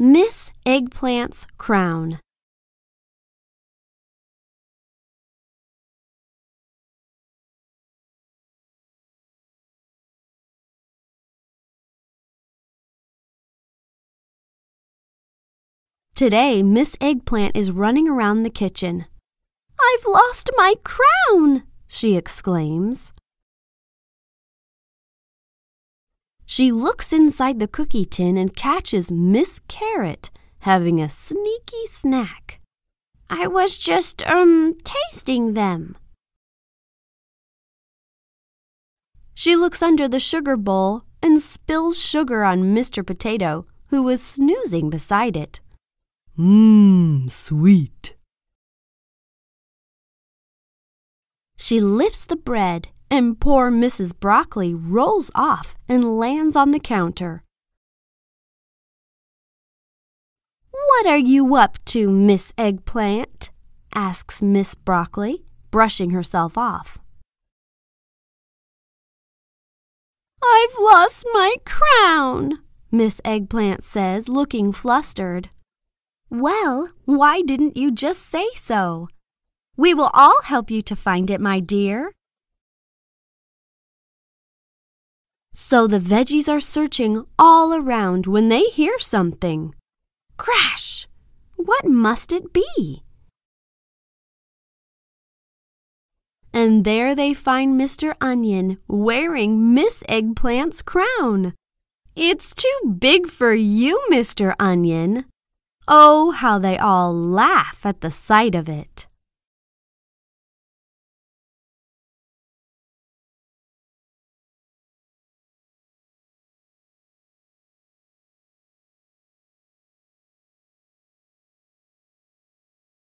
Miss Eggplant's Crown. Today, Miss Eggplant is running around the kitchen. I've lost my crown, she exclaims. She looks inside the cookie tin and catches Miss Carrot having a sneaky snack. I was just, um, tasting them. She looks under the sugar bowl and spills sugar on Mr. Potato, who was snoozing beside it. Mmm, sweet. She lifts the bread, and poor Mrs. Broccoli rolls off and lands on the counter. What are you up to, Miss Eggplant? asks Miss Broccoli, brushing herself off. I've lost my crown, Miss Eggplant says, looking flustered. Well, why didn't you just say so? We will all help you to find it, my dear. So the veggies are searching all around when they hear something. Crash! What must it be? And there they find Mr. Onion wearing Miss Eggplant's crown. It's too big for you, Mr. Onion. Oh, how they all laugh at the sight of it.